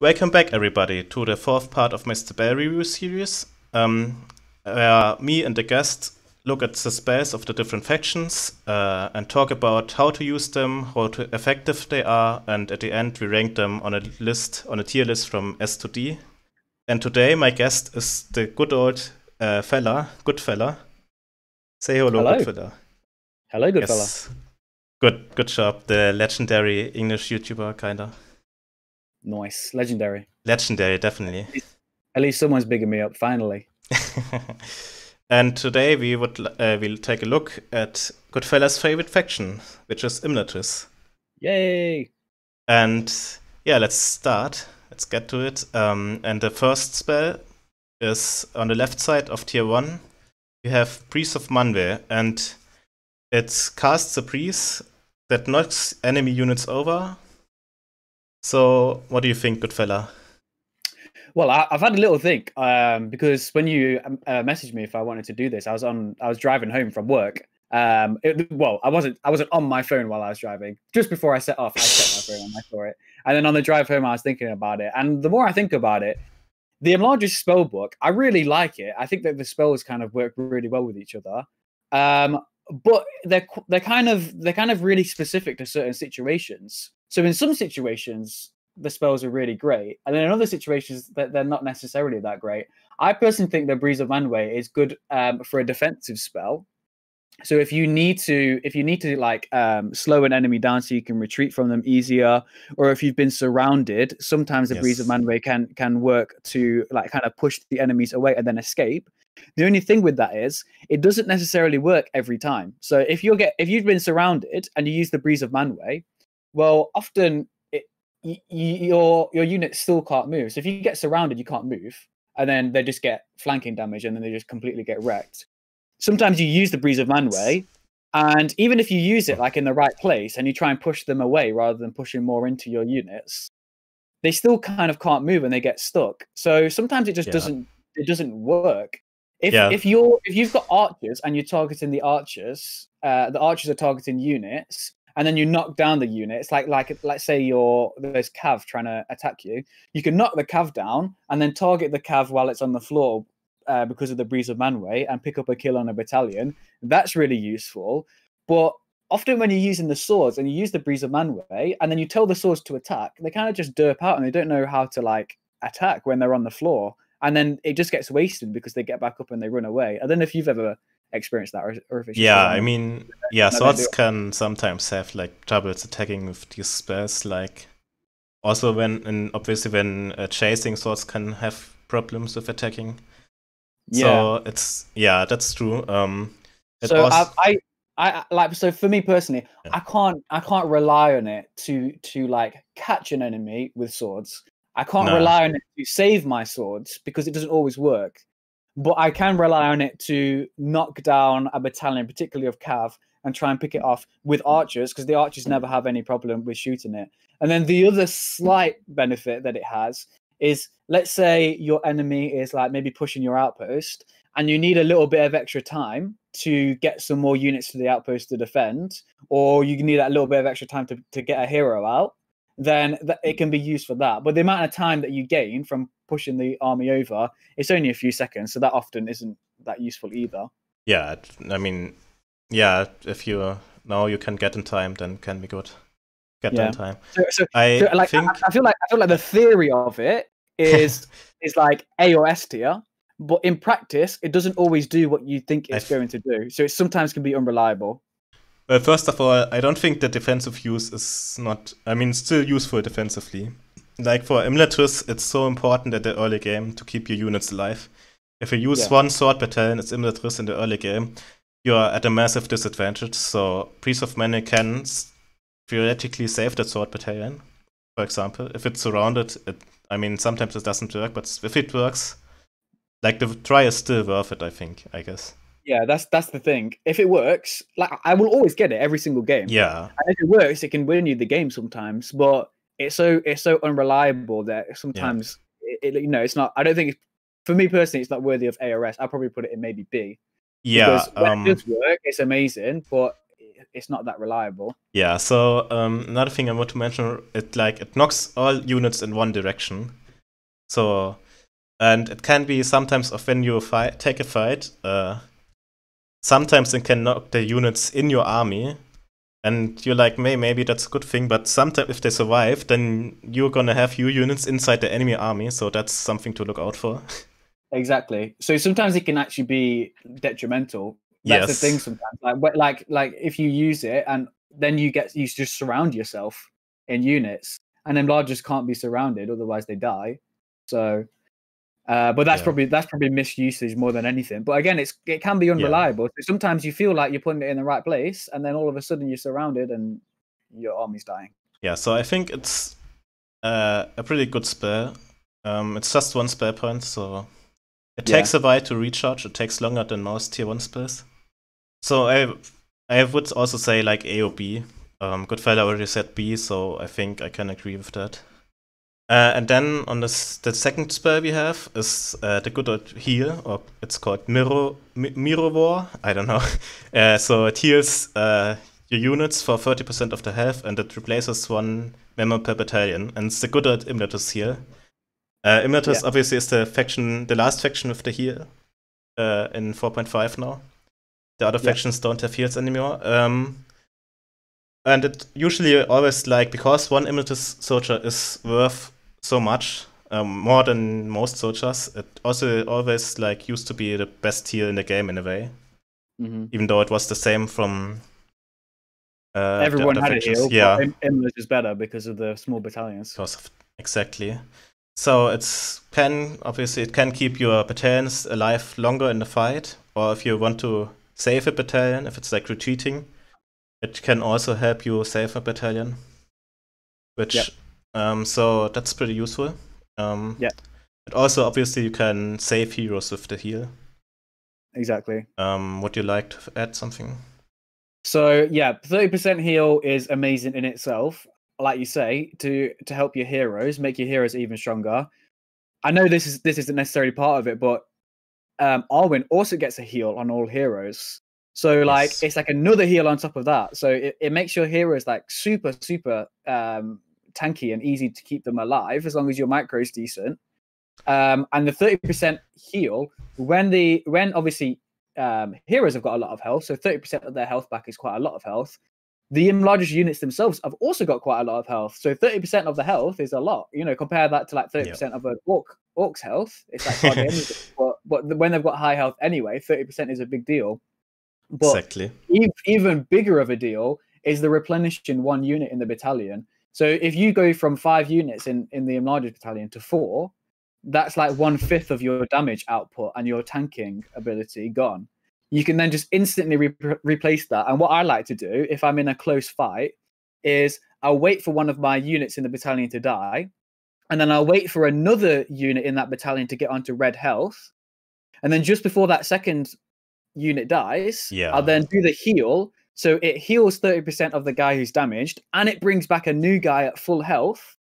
Welcome back, everybody, to the fourth part of my spell review series, um, where me and the guest look at the spells of the different factions uh, and talk about how to use them, how to effective they are, and at the end we rank them on a list, on a tier list from S to D. And today my guest is the good old uh, fella, good fella. Say hello, Hello. good fella. Hello, good Yes. Good, good job. The legendary English YouTuber, kinda. Nice, legendary. Legendary, definitely. At least someone's bigging me up finally. and today we would uh, we'll take a look at Goodfella's favorite faction, which is Imladris. Yay! And yeah, let's start. Let's get to it. Um, and the first spell is on the left side of tier one. You have Breeze of Manwe, and it casts a priest that knocks enemy units over. So, what do you think, Goodfella? Well, I, I've had a little think um, because when you um, uh, messaged me if I wanted to do this, I was on. I was driving home from work. Um, it, well, I wasn't. I wasn't on my phone while I was driving. Just before I set off, I set my phone and I saw it. And then on the drive home, I was thinking about it. And the more I think about it, the enlarged spell book, I really like it. I think that the spells kind of work really well with each other. Um, but they're they're kind of they're kind of really specific to certain situations. So in some situations, the spells are really great, and then in other situations, that they're not necessarily that great. I personally think the Breeze of Manwe is good um, for a defensive spell. So if you need to, if you need to like um, slow an enemy down so you can retreat from them easier, or if you've been surrounded, sometimes the Breeze of Manwe can can work to like kind of push the enemies away and then escape. The only thing with that is it doesn't necessarily work every time. So if you get if you've been surrounded and you use the Breeze of Manwe, well, often it, y- your your unit still can't move. So if you get surrounded, you can't move, and then they just get flanking damage, and then they just completely get wrecked. Sometimes you use the Breeze of Manwe, and even if you use it like in the right place and you try and push them away rather than pushing more into your units, they still kind of can't move and they get stuck. So sometimes it just Yeah. doesn't it doesn't work. If Yeah. if you're if you've got archers and you're targeting the archers, uh, the archers are targeting units, and then you knock down the unit. It's like like let's say you're there's cav trying to attack you. You can knock the cav down and then target the cav while it's on the floor uh, because of the breeze of Manwe and pick up a kill on a battalion. That's really useful. But often when you're using the swords and you use the breeze of Manwe and then you tell the swords to attack, they kind of just derp out and they don't know how to like attack when they're on the floor. And then it just gets wasted because they get back up and they run away. I don't know if you've ever experienced that or, or if it's just Yeah, I mean, yeah, swords can sometimes have like troubles attacking with these spells. Like, also when, and obviously when uh, chasing swords can have problems with attacking. yeah. So it's yeah, that's true. Um, so also- I, I, I like so for me personally, Yeah. I can't I can't rely on it to to like catch an enemy with swords. I can't No. rely on it to save my swords because it doesn't always work. But I can rely on it to knock down a battalion, particularly of cav, and try and pick it off with archers because the archers never have any problem with shooting it. And then the other slight benefit that it has is let's say your enemy is like maybe pushing your outpost and you need a little bit of extra time to get some more units to the outpost to defend, or you need that little bit of extra time to, to get a hero out, then that, it can be used for that. But the amount of time that you gain from pushing the army over, it's only a few seconds, so that often isn't that useful either. yeah, I mean, yeah, if you uh, know you can get in time, then can be good. Get there in time. So, so, I so, like, think I, I feel like I feel like the theory of it is is like A or S tier, but in practice, it doesn't always do what you think it's going to do. So it sometimes can be unreliable. Well, first of all, I don't think the defensive use is not. I mean, still useful defensively. Like for Imladris, it's so important at the early game to keep your units alive. If you use Yeah. one sword battalion it's Imladris in the early game, you are at a massive disadvantage. So Breeze of Manwe can theoretically save that sword battalion. For example, if it's surrounded, it, I mean, sometimes it doesn't work, but if it works, like the try is still worth it. I think. I guess. Yeah, that's that's the thing. If it works, like I will always get it every single game. Yeah. and if it works, it can win you the game sometimes. But it's so it's so unreliable that sometimes it, it- you know it's not. I don't think it's, for me personally, it's not worthy of ARS. I'll probably put it in maybe B. Yeah. because Um, it does work, it's amazing. But it's not that reliable. Yeah. So um, another thing I want to mention, it like it knocks all units in one direction. So, and it can be sometimes of when you fight, take a fight. Uh, sometimes it can knock the units in your army, and you're like, may maybe that's a good thing. But sometimes if they survive, then you're gonna have your units inside the enemy army. So that's something to look out for. Exactly. So sometimes it can actually be detrimental. That's yes. the thing. Sometimes, like like like if you use it and then you get you just surround yourself in units, and then largest can't be surrounded, otherwise they die. So, uh, but that's Yeah. probably that's probably misusage more than anything. But again, it's it can be unreliable. So sometimes you feel like you're putting it in the right place, and then all of a sudden you're surrounded and your army's dying. Yeah, so I think it's uh, a pretty good spell. Um, it's just one spell point, so it Yeah. takes a while to recharge. It takes longer than most tier one spells. So I I would also say like A or B. Um, Goodfellow already said B, so I think I can agree with that. Uh, and then on this, the second spell we have is uh, the good old heal, or it's called Mirror Mi- Mirror. I don't know. Uh, so it heals uh, your units for 30% of the health, and it replaces one member per battalion. And it's the good old Imladris heal. Uh, Yeah. obviously is the faction, the last faction with the heal uh, in 4.5 now. The other Yeah. factions don't have heals anymore. Um, and it usually always like because one Imladris soldier is worth so much, um, more than most soldiers. It also always like used to be the best heal in the game in a way, hmm even though it was the same from. Uh, the Everyone had a heal. yeah, Imladris' is better because of the small battalions. because of exactly. So it's can obviously it can keep your battalions alive longer in the fight, or if you want to save a battalion, if it's like retreating, it can also help you save a battalion. Which Yep. Um so that's pretty useful. Um Yeah. But also obviously you can save heroes with the heal. Exactly. Um would you like to add something? So yeah, thirty percent heal is amazing in itself. Like you say, to to help your heroes, make your heroes even stronger. I know this is this isn't necessarily part of it, but um, Arwen also gets a heal on all heroes. So like Yes. it's like another heal on top of that. So it, it makes your heroes like super super um, tanky and easy to keep them alive as long as your micro is decent. Um, and the thirty percent heal when the when obviously um, heroes have got a lot of health, so 30% of their health back is quite a lot of health. The enlarged units themselves have also got quite a lot of health, so 30% of the health is a lot. You know, compare that to like 30% of an orc orc's health. It's like hardly anything. But but when they've got high health anyway, 30% is a big deal. But exactly. ev- even bigger of a deal is the replenishing one unit in the battalion. So if you go from five units in in the enlarged battalion to four, that's like one fifth of your damage output and your tanking ability gone. You can then just instantly re- replace that. And what I like to do if I'm in a close fight is I'll wait for one of my units in the battalion to die, and then I'll wait for another unit in that battalion to get onto red health, and then just before that second unit dies, Yeah. I'll then do the heal. So it heals 30% of the guy who's damaged, and it brings back a new guy at full health.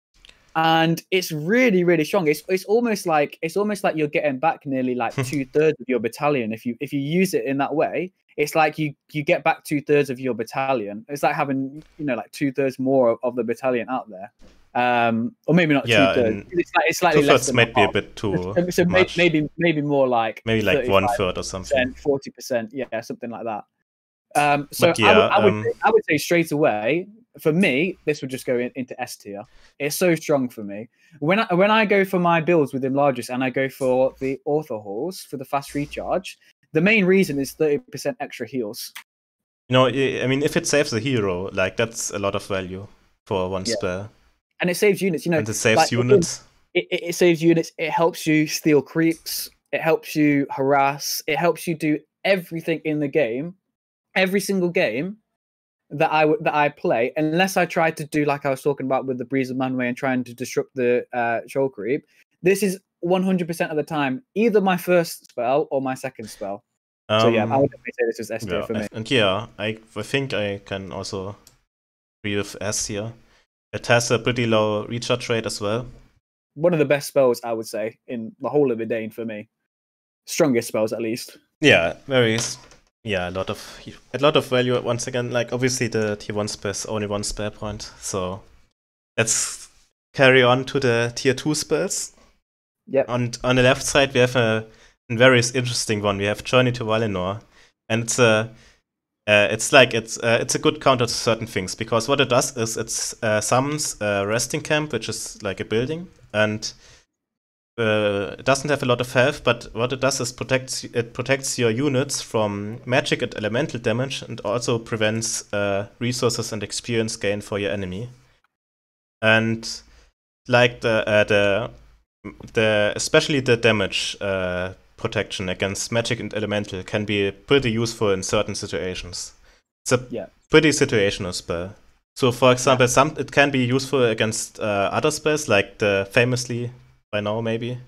And it's really, really strong. It's it's almost like it's almost like you're getting back nearly like two thirds of your battalion if you if you use it in that way. It's like you you get back two thirds of your battalion. It's like having you know like two thirds more of, of the battalion out there, um, or maybe not Yeah, two thirds. It's like it's slightly Two less thirds might be a bit too So, so much. maybe maybe more like Maybe like one third or something. forty percent, yeah, something like that. Um, so But I, would, I, would um, say, I would say straight away for me, this would just go in, into S tier. It's so strong for me. When I when I go for my builds with enlargers and I go for the author halls for the fast recharge, the main reason is thirty percent extra heals. You know, I mean, if it saves a hero, like that's a lot of value for one Yeah. spell, And it saves units, you know. and it saves like, units. it, it, it saves units. It helps you steal creeps. It helps you harass. It helps you do everything in the game, every single game that I that I play, unless I try to do like I was talking about with the Breeze of Manwe and trying to disrupt the uh, shoal creep. This is 100% of the time either my first spell or my second spell. so yeah, I Um, would definitely say this is S tier yeah, for me. and yeah, I, I think I can also agree with S here. It has a pretty low recharge rate as well. One of the best spells I would say in the whole of the Edain for me. Strongest spells at least. Yeah, very yeah, a lot of a lot of value once again. Like obviously the tier one spells only one spell point, so let's carry on to the tier two spells. Yeah. And on the left side we have a, a very interesting one. We have Journey to Valinor, and it's a uh, it's like it's uh, it's a good counter to certain things because what it does is it uh, summons a resting camp, which is like a building, and uh, it doesn't have a lot of health. But what it does is protects it protects your units from magic and elemental damage, and also prevents uh, resources and experience gain for your enemy. And like the uh, the the especially the damage protection against magic and elemental can be pretty useful in certain situations. It's a yeah. pretty situational spell. So, for example, some it can be useful against uh, other spells, like the famously by now maybe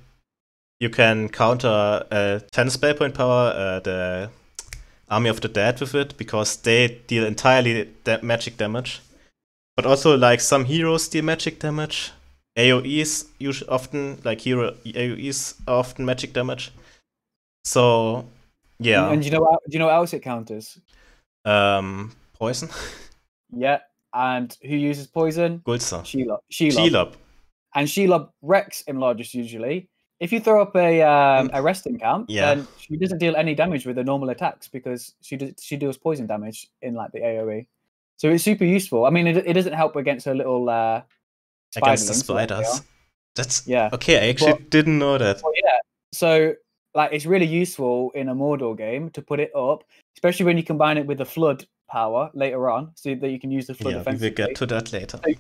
you can counter uh, 10 spell point power, uh, the Army of the Dead with it because they deal entirely da magic damage. But also, like some heroes deal magic damage. AoEs usually often like hero AoEs are often magic damage. So, yeah. And, you know what, do you know what else it counters? Um, poison. yeah, and who uses poison? Gulsa. Shelob. Shelob. Shelob. And Shelob wrecks Imladris usually. If you throw up a um, a resting camp, yeah. then she doesn't deal any damage with the normal attacks because she does, she deals poison damage in like the AOE. So it's super useful. I mean, it, it doesn't help against her little uh, against the spiders. That's yeah. Okay, I actually but, didn't know that. Well, yeah. So like it's really useful in a Mordor game to put it up, especially when you combine it with the flood power later on, so that you can use the flood. Yeah, we will get to that later. So,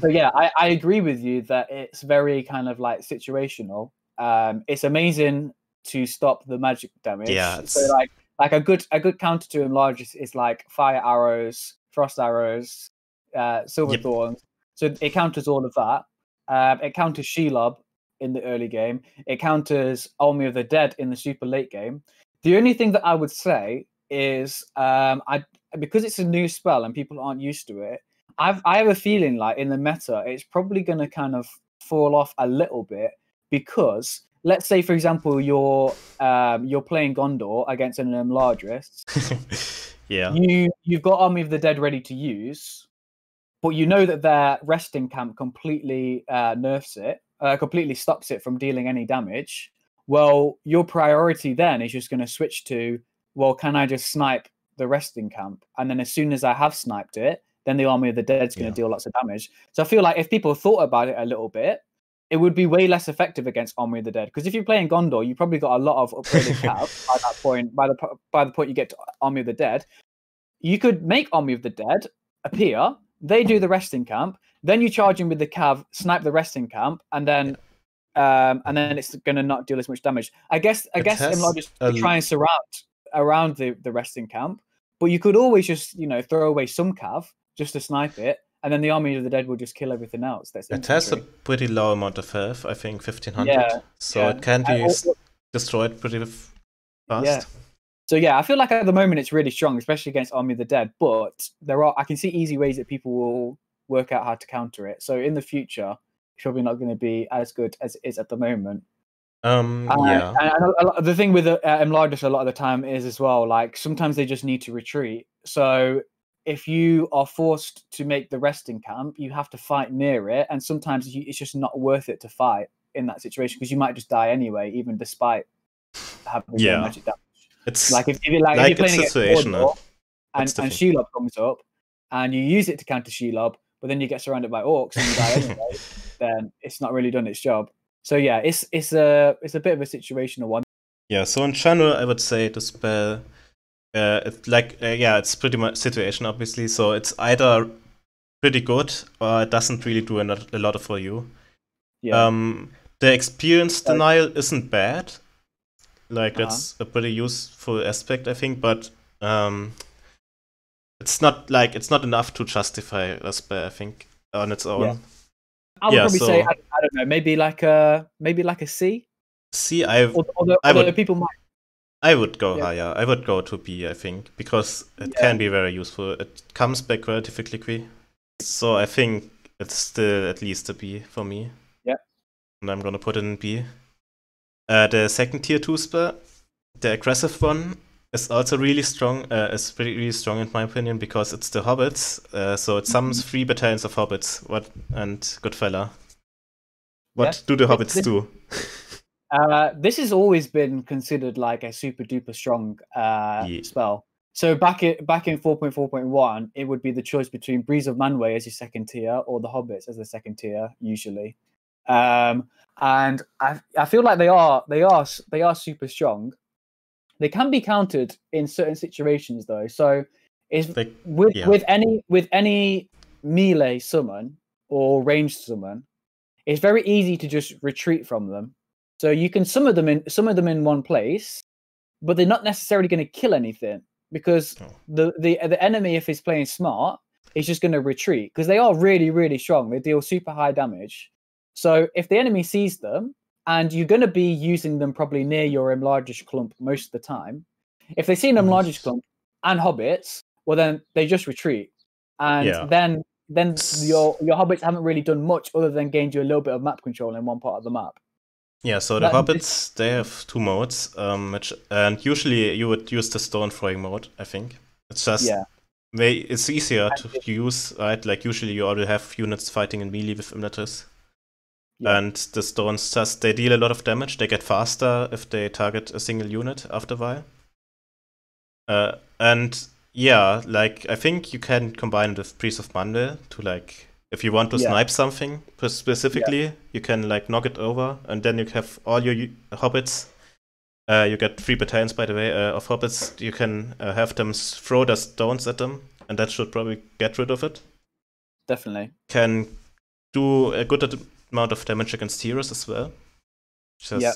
so yeah, I, I agree with you that it's very kind of like situational. Um, it's amazing to stop the magic damage. Yeah. So like like a good a good counter to enlarge is, is like fire arrows, frost arrows, uh, silver yep. thorns. So it counters all of that. Um, it counters Shelob, in the early game. It counters Army of the Dead in the super late game. The only thing that I would say is um, I because it's a new spell and people aren't used to it. I've I have a feeling like in the meta it's probably going to kind of fall off a little bit because let's say for example you're um, you're playing Gondor against an Imladris. yeah. You you've got Army of the Dead ready to use, but you know that their resting camp completely uh, nerfs it uh, completely stops it from dealing any damage, well, your priority then is just going to switch to, well, can I just snipe the resting camp? And then as soon as I have sniped it, then the army of the dead is going to yeah. deal lots of damage. So I feel like if people thought about it a little bit, it would be way less effective against Army of the Dead. Because if you're playing Gondor, you probably got a lot of upgraded cav by that point. By the by the point you get to Army of the Dead, you could make Army of the Dead appear. They do the resting camp. Then you charge in with the cav, snipe the resting camp, and then um, and then it's going to not deal as much damage. I guess I it guess a... try and surround around the the resting camp, but you could always just you know throw away some cav just to snipe it, and then the army of the dead will just kill everything else. That's it has a pretty low amount of health, I think fifteen hundred. Yeah, so yeah. it can be also, destroyed pretty fast. Yeah. So yeah, I feel like at the moment it's really strong, especially against Army of the Dead. But there are I can see easy ways that people will work out how to counter it. So in the future, it's probably not going to be as good as it is at the moment. Um, uh, yeah. And, and the thing with uh, Imladris a lot of the time is as well, like sometimes they just need to retreat. So if you are forced to make the resting camp, you have to fight near it, and sometimes it's just not worth it to fight in that situation because you might just die anyway, even despite having yeah. magic damage. It's like if, if, you're, like, like if you're playing against Mordor, and, and Shelob comes up, and you use it to counter Shelob, but then you get surrounded by orcs and you die anyway, then it's not really done its job. So yeah, it's it's a it's a bit of a situational one. Yeah. So in general, I would say the spell, uh, it's like uh, yeah, it's pretty much situation obviously. So it's either pretty good or it doesn't really do a lot for you. Yeah. Um, the experience denial isn't bad. Like uh-huh. that's a pretty useful aspect, I think. But um, it's not like it's not enough to justify a spell. I think on its own. Yeah. I would yeah, probably so, say I, I, don't know, maybe like a maybe like a C. C, I although, I would, people might. I would go yeah. higher. I would go to B. I think because it yeah. can be very useful. It comes back relatively quickly, so I think it's still at least a B for me. Yeah. And I'm gonna put it in B. Uh, the second tier two spell, the aggressive one, is also really strong. Uh, is pretty really strong in my opinion because it's the hobbits. Uh, so it summons three battalions of hobbits. What and Goodfella. What Yes. do the hobbits do? Uh, this has always been considered like a super duper strong uh, Yeah. spell. So back in back in 4.4.1, it would be the choice between Breeze of Manwe as your second tier or the Hobbits as the second tier usually. Um, and I I feel like they are they are they are super strong. They can be countered in certain situations though. So is They, with yeah. with any with any melee summon or ranged summon, it's very easy to just retreat from them. So you can summon them in summon them in one place, but they're not necessarily going to kill anything because No. the the the enemy, if he's playing smart, is just going to retreat because they are really really strong. They deal super high damage. So if the enemy sees them and you're going to be using them probably near your enlarged clump most of the time, if they see an enlarged clump and hobbits, well then they just retreat, and Yeah. then then your your hobbits haven't really done much other than gained you a little bit of map control in one part of the map. Yeah, so the that- hobbits they have two modes, um, which and usually you would use the stone throwing mode. I think it's just Yeah. way it's easier to use, right? Like usually you already have units fighting in melee with Imladris. Yeah. And the stones just they deal a lot of damage. They get faster if they target a single unit after a while. Uh, and yeah, like I think you can combine it with Breeze of Manwe to like if you want to Yeah. snipe something specifically, you can like knock it over, and then you have all your hobbits. Uh, you get three battalions, by the way, uh, of hobbits. You can uh, have them throw the stones at them, and that should probably get rid of it. Definitely. Can do a good amount of damage against heroes as well. Just, Yeah.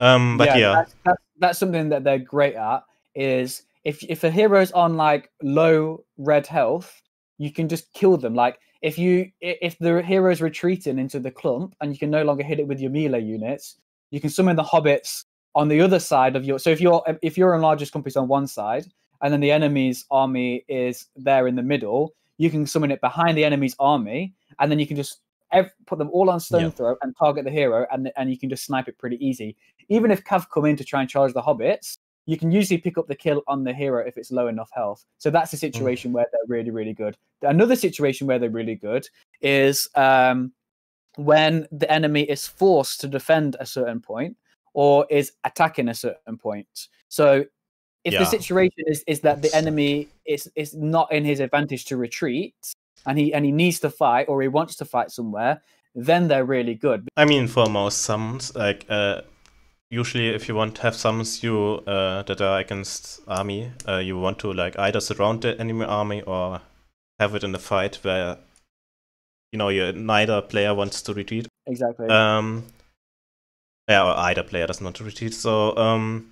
Um, but yeah, That's, that's, that's something that they're great at. Is if if a hero's on like low red health, you can just kill them. Like if you if the hero's retreating into the clump and you can no longer hit it with your melee units, you can summon the hobbits on the other side of your. So if you're if your largest is on one side and then the enemy's army is there in the middle, you can summon it behind the enemy's army, and then you can just ev- put them all on stone Yeah. throw and target the hero, and and you can just snipe it pretty easy. Even if Cav come in to try and charge the hobbits, you can usually pick up the kill on the hero if it's low enough health. So that's a situation where they're really, really good. Another situation where they're really good is um, when the enemy is forced to defend a certain point or is attacking a certain point. So if Yeah. the situation is, is that the enemy is is not in his advantage to retreat and he and he needs to fight or he wants to fight somewhere, then they're really good. I mean, for most summons, like uh, usually if you want to have summons you uh, that are against army, uh, you want to like either surround the enemy army or have it in a fight where you know you neither player wants to retreat. Exactly. Um, yeah, or either player doesn't want to retreat. So um,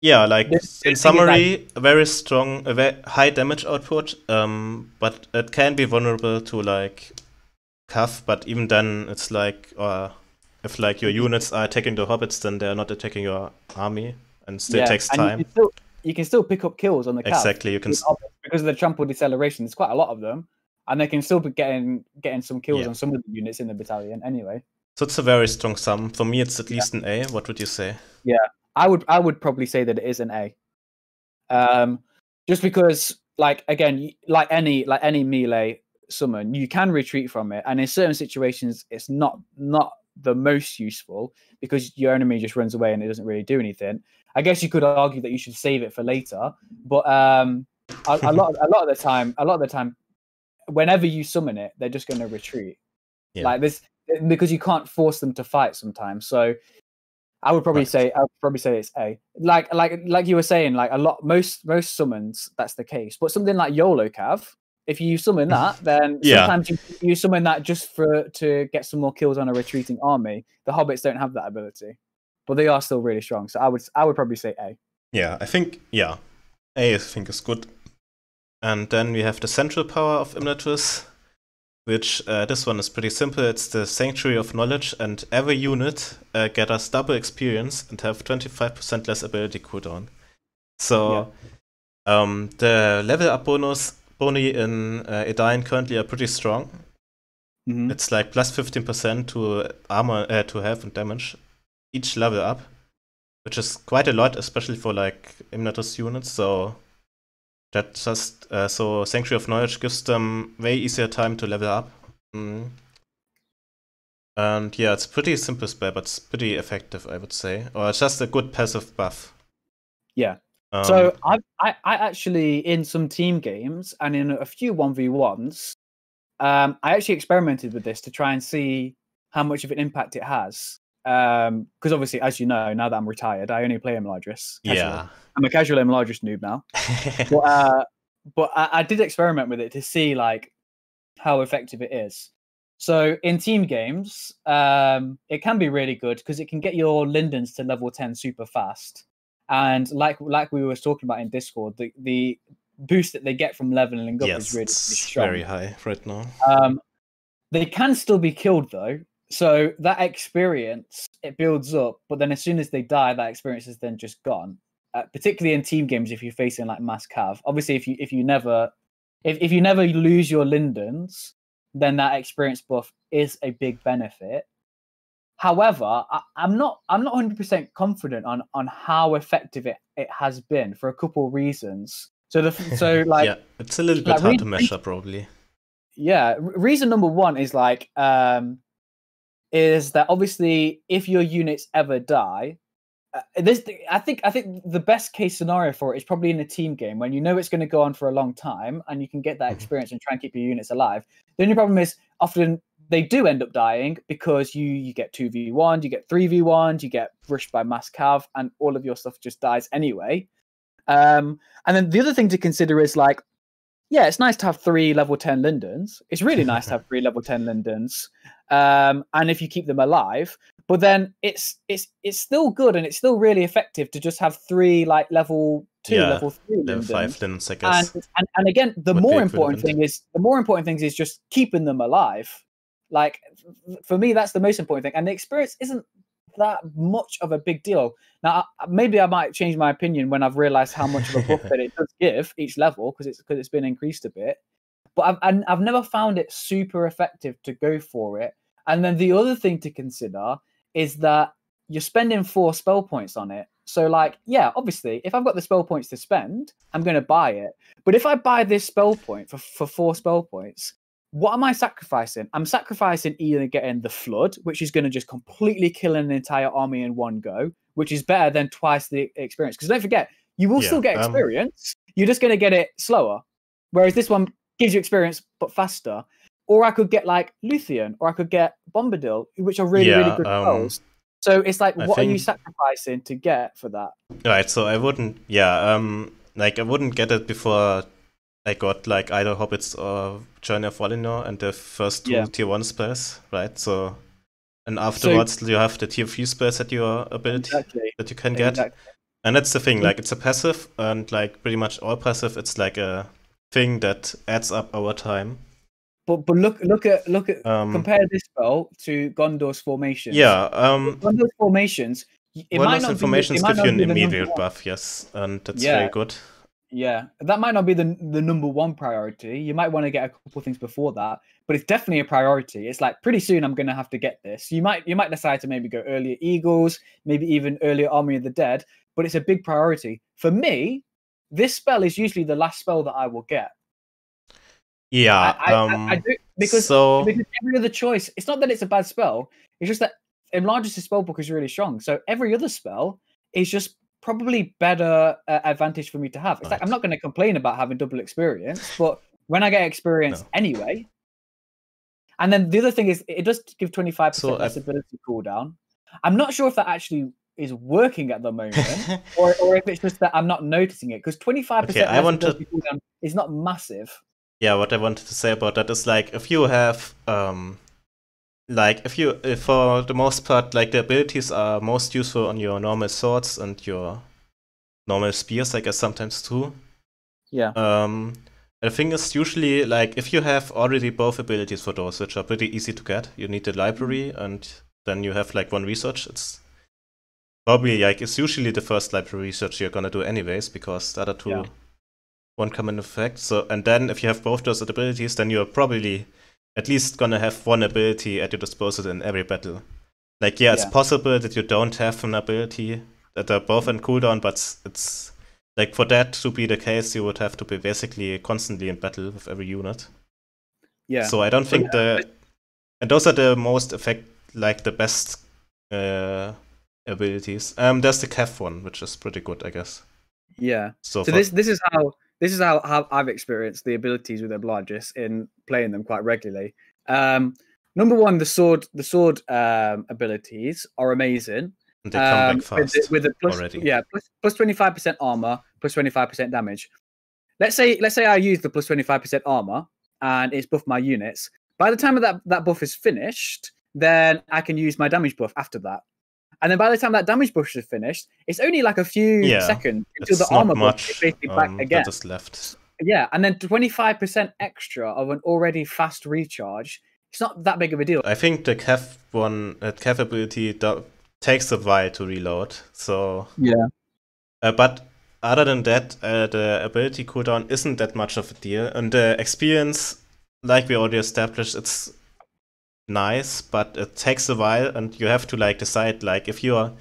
yeah, like the in summary, a very strong, a very high damage output. Um, but it can be vulnerable to like cuff. But even then, it's like uh, if like your units are attacking the hobbits, then they're not attacking your army, and still takes and You time. can, still, you can still pick up kills on the Exactly, you can. with s- hobbits because of the trample deceleration. There's quite a lot of them, and they can still be getting getting some kills Yeah. on some of the units in the battalion. Anyway, So it's a very strong sum. For me, it's at least an A. What would you say? Yeah, I would I would probably say that it is an A. Um, just because, like again, like any like any melee summon, you can retreat from it, and in certain situations, it's not not the most useful because your enemy just runs away and it doesn't really do anything. I guess you could argue that you should save it for later, but um, a, a lot a lot of the time, a lot of the time, whenever you summon it, they're just going to retreat. Yeah. Like this because you can't force them to fight sometimes. So I would probably Right. say I would probably say it's A. Like like like you were saying, like a lot most most summons that's the case. But something like YOLO Cav, if you summon that, then Yeah. sometimes you, you summon that just for to get some more kills on a retreating army. The hobbits don't have that ability. But they are still really strong. So I would I would probably say A. Yeah, I think yeah, A I think is good. And then we have the central power of Imladris, which uh, this one is pretty simple. It's the Sanctuary of Knowledge, and every unit uh, get us double experience and have 25% less ability cooldown. So um, the level up bonus boni in uh, Edain currently are pretty strong. Mhm. It's like plus 15% to armor, uh, to health and damage each level up. which is quite a lot, especially for like Imladris units. So that just uh, so Sanctuary of Knowledge gives them way easier time to level up. Mm. And yeah, it's pretty simple spell, but it's pretty effective, I would say. Or it's just a good passive buff. Yeah. Um, so I, I, I actually in some team games and in a few one v ones, um, I actually experimented with this to try and see how much of an impact it has. Because um, obviously, as you know, now that I'm retired, I only play Imladris. Yeah. I'm a casual Imladris noob now. but uh, but I, I did experiment with it to see like how effective it is. So in team games, um, it can be really good because it can get your Lindens to level 10 super fast. And like like we were talking about in Discord, the, the boost that they get from leveling up yes, is really, it's strong. very high right now. Um, they can still be killed though. So that experience it builds up, but then as soon as they die, that experience is then just gone. Uh, particularly in team games, if you're facing like mass cav. Obviously, if you if you never if, if you never lose your Lindens, then that experience buff is a big benefit. However, I, am not I'm not 100% confident on on how effective it, it has been for a couple of reasons. So the so like yeah, it's a little bit like, hard to measure probably. Yeah, reason number one is like um is that obviously if your units ever die, uh, this I think I think the best case scenario for it is probably in a team game when you know it's going to go on for a long time and you can get that mm-hmm. experience and try and keep your units alive. The only problem is often they do end up dying because you you get 2v1 you get 3v1 you get rushed by mass cav and all of your stuff just dies anyway um and then the other thing to consider is like yeah it's nice to have three level 10 lindens it's really nice to have three level 10 lindens um and if you keep them alive but then it's it's it's still good and it's still really effective to just have three like level two, yeah, level three, level five lindens, I guess. And, and, and again, the more important thing is the more important thing is just keeping them alive. Like for me, that's the most important thing. And the experience isn't that much of a big deal. Now, maybe I might change my opinion when I've realized how much of a buff that it does give each level because it's because it's been increased a bit. But I've I've never found it super effective to go for it. And then the other thing to consider is that you're spending four spell points on it. So, like, yeah, obviously, if I've got the spell points to spend, I'm going to buy it. But if I buy this spell point for, for four spell points, what am I sacrificing? I'm sacrificing either getting the flood, which is going to just completely kill an entire army in one go, which is better than twice the experience. Because don't forget, you will yeah, still get um experience. Um... You're just going to get it slower. Whereas this one gives you experience but faster. Or I could get like Luthien, or I could get Bombadil, which are really, yeah, really good um. So it's like, what think... are you sacrificing to get for that? Right. So I wouldn't. Yeah. Um. Like I wouldn't get it before I got like either Hobbits or Journey of Valinor and the first two yeah. tier one spells, right? So and afterwards so, you have the tier three spells at your ability exactly. that you can get. Exactly. And that's the thing, like it's a passive and like pretty much all passive, it's like a thing that adds up over time. But but look look at look at um, compare this spell to Gondor's formations. Yeah, um Gondor's formations. It might not formations be, give you an immediate buff, yes, and that's yeah. very good. Yeah, that might not be the the number one priority. You might want to get a couple things before that, but it's definitely a priority. It's like pretty soon I'm going to have to get this. You might you might decide to maybe go earlier Eagles, maybe even earlier Army of the Dead, but it's a big priority for me. This spell is usually the last spell that I will get. Yeah, I, um, I, I do, because, so... because every other choice. It's not that it's a bad spell. It's just that Enlarges the spell book is really strong. So every other spell is just probably better uh, advantage for me to have. It's right. like I'm not going to complain about having double experience, but when I get experience no. anyway. And then the other thing is, it does give 25% so, less uh, ability cooldown. I'm not sure if that actually is working at the moment, or, or if it's just that I'm not noticing it because 25% okay, I want to... cooldown is not massive. Yeah, what I wanted to say about that is like if you have um like if you if for the most part like the abilities are most useful on your normal swords and your normal spears i guess sometimes too yeah um the thing is usually like if you have already both abilities for those which are pretty easy to get you need the library mm-hmm. and then you have like one research it's probably like it's usually the first library research you're gonna do anyways because the other two yeah. won't come in effect so and then if you have both those abilities then you're probably at least gonna have one ability at your disposal in every battle. Like, yeah, it's yeah. possible that you don't have an ability they're both in cooldown, but it's like for that to be the case, you would have to be basically constantly in battle with every unit. Yeah. So I don't think the and those are the most effect like the best uh, abilities. Um, there's the Kev one, which is pretty good, I guess. Yeah. So, So for- this this is how this is how, how I've experienced the abilities with Obligis in playing them quite regularly. Um, number one, the sword the sword um, abilities are amazing. they come um, back fast. with with the plus, already. yeah plus plus twenty five percent armor, plus twenty five percent damage. Let's say let's say I use the plus twenty five percent armor and it's buffed my units. By the time that that buff is finished, then I can use my damage buff after that. And then by the time that damage buff is finished, it's only like a few Yeah, seconds until the armor not buff is much basically back um, again. that is left. Yeah, and then 25% extra of an already fast recharge. It's not that big of a deal. I think the Kev one, uh, Kev ability do- takes a while to reload. So, Yeah. uh, but other than that, uh, the ability cooldown isn't that much of a deal, and the experience, like we already established, it's nice, but it takes a while, and you have to like decide like if you're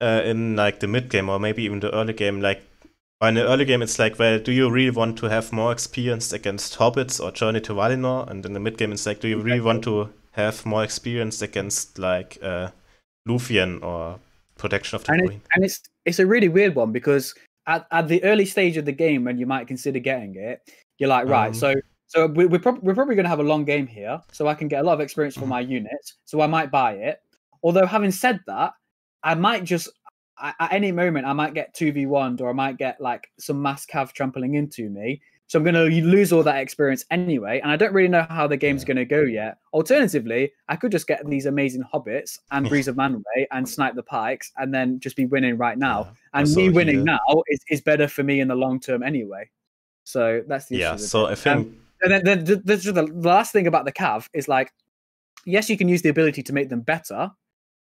uh, in like the mid game or maybe even the early game, like. In the early game, it's like, well, do you really want to have more experience against hobbits or Journey to Valinor? And in the mid game, it's like, do you really want to have more experience against like uh, Luthien or Protection of the And, it, and it's it's a really weird one because at, at the early stage of the game when you might consider getting it, you're like, right, Um, so so we, we're, prob- we're probably going to have a long game here, so I can get a lot of experience for my unit. so I might buy it. Although having said that, I might just I- at any moment I might get two v one or I might get like some mass cav trampling into me. So I'm going to lose all that experience anyway, and I don't really know how the game's Yeah. going to go yet. Alternatively, I could just get these amazing hobbits and Breeze of Manwe and snipe the pikes, and then just be winning right now. Yeah. And me winning now is, is better for me in the long term anyway. So that's the Yeah, so. I think and then, then the, the, last thing about the cav is like, yes, you can use the ability to make them better,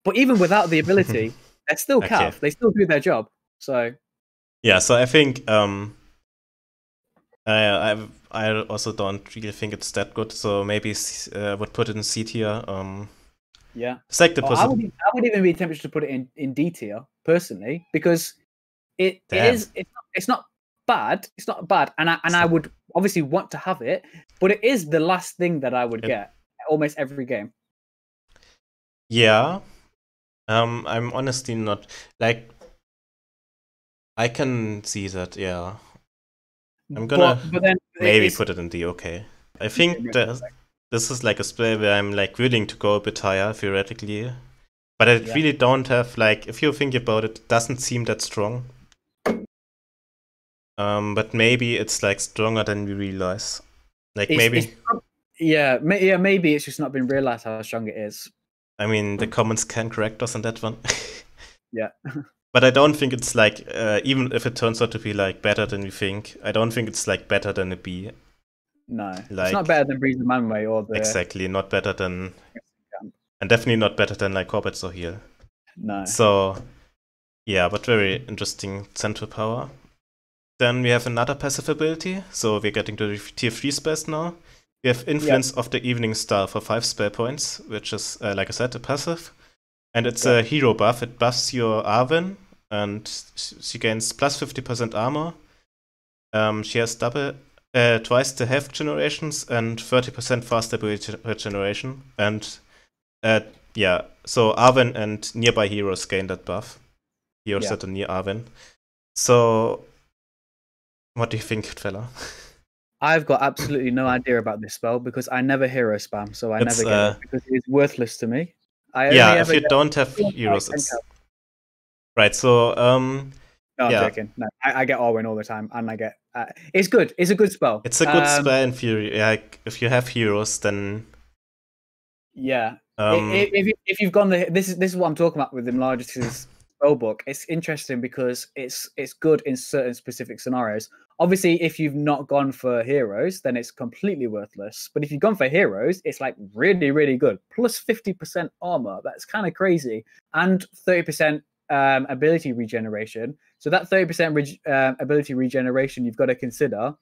but even without the ability, they're still Okay. cav. They still do their job. So yeah, so I think um, I I I also don't really think it's that good. So maybe s- uh, I would put it in C tier. Um, yeah, it's like the Oh, I, would, I would even be tempted to put it in in D tier personally because it, it is it's not, it's not bad. It's not bad, and I and I would obviously want to have it, but it is the last thing that I would get almost every game. Yeah. Um, I'm honestly not like. I can see that. Yeah, I'm gonna but, but then maybe put it in the okay. I think that this is like a spell where I'm like willing to go a bit higher theoretically, but I Yeah. really don't have like. If you think about it, it doesn't seem that strong. Um, but maybe it's like stronger than we realize. Like it's- maybe it's yeah, may, yeah, maybe it's just not been realized how strong it is. I mean, the comments can correct us on that one. Yeah. but I don't think it's like, uh, even if it turns out to be like better than we think, I don't think it's like better than a B. No, like, it's not better than Breeze of Manwe or the Exactly, not better than, Yeah. and definitely not better than like Hobbits or Heal. no. So, yeah, but very interesting central power. Then we have another passive ability. So we're getting to the tier 3 spells now. We have Influence of the Evening Star for 5 spell points, which is, uh, like I said, a passive. And it's a hero buff. It buffs your Arwen, and she gains plus 50% armor. Um, she has double, uh, twice the health generations and 30% faster regeneration. And uh, yeah, so Arwen and nearby heroes gain that buff. Heroes Yeah. that are near Arwen. So, what do you think, fella? I've got absolutely no idea about this spell because I never hero spam, so I It's, never get uh, it because it's worthless to me. I yeah, if you don't have heroes, it's right. So, um, No, I'm yeah. joking. No, I, I get Arwen all the time, and I get. Uh, it's good. It's a good spell. it's a good Um, spell in theory. Like, if you have heroes, then Yeah. Um, if, you, if you've gone the this is this is what I'm talking about with the largest spell book. It's interesting because it's it's good in certain specific scenarios. Obviously, if you've not gone for heroes, then it's completely worthless. But if you've gone for heroes, it's like really really good. Plus Plus fifty percent armor. That's kind of crazy, and thirty percent um, ability regeneration. So that thirty percent reg- uh, ability regeneration you've got to consider